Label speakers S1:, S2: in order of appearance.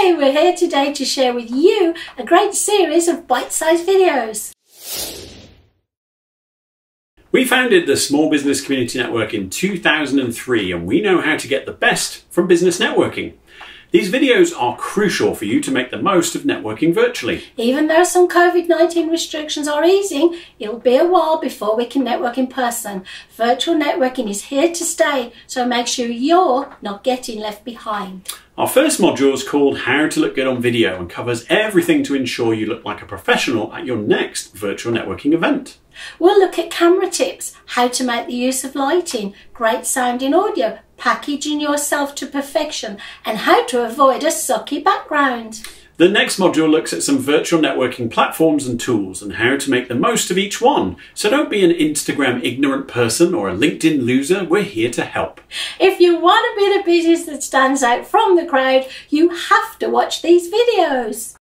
S1: Hey, we're here today to share with you a great series of bite-sized videos.
S2: We founded the Small Business Community Network in 2003 and we know how to get the best from business networking. These videos are crucial for you to make the most of networking virtually.
S1: Even though some COVID-19 restrictions are easing, it'll be a while before we can network in person. Virtual networking is here to stay, so make sure you're not getting left behind.
S2: Our first module is called How to Look Good on Video and covers everything to ensure you look like a professional at your next virtual networking event.
S1: We'll look at camera tips, how to make the use of lighting, great sound in audio, packaging yourself to perfection, and how to avoid a sucky background.
S2: The next module looks at some virtual networking platforms and tools and how to make the most of each one. So don't be an Instagram ignorant person or a LinkedIn loser, we're here to help.
S1: If you want to be the business that stands out from the crowd, you have to watch these videos.